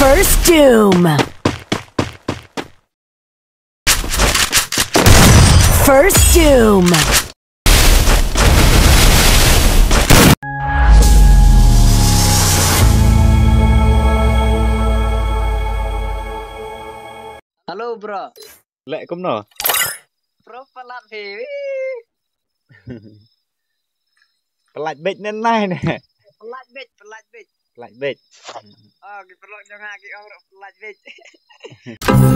First Doom. First Doom. Hello bro. Lệ cũng nở. Bro phải làm gì? Lại bệnh nên này nè. Lại bệnh, lại bệnh. Lại bệnh. Oh, kita perlu jangan lagi orang pelajut.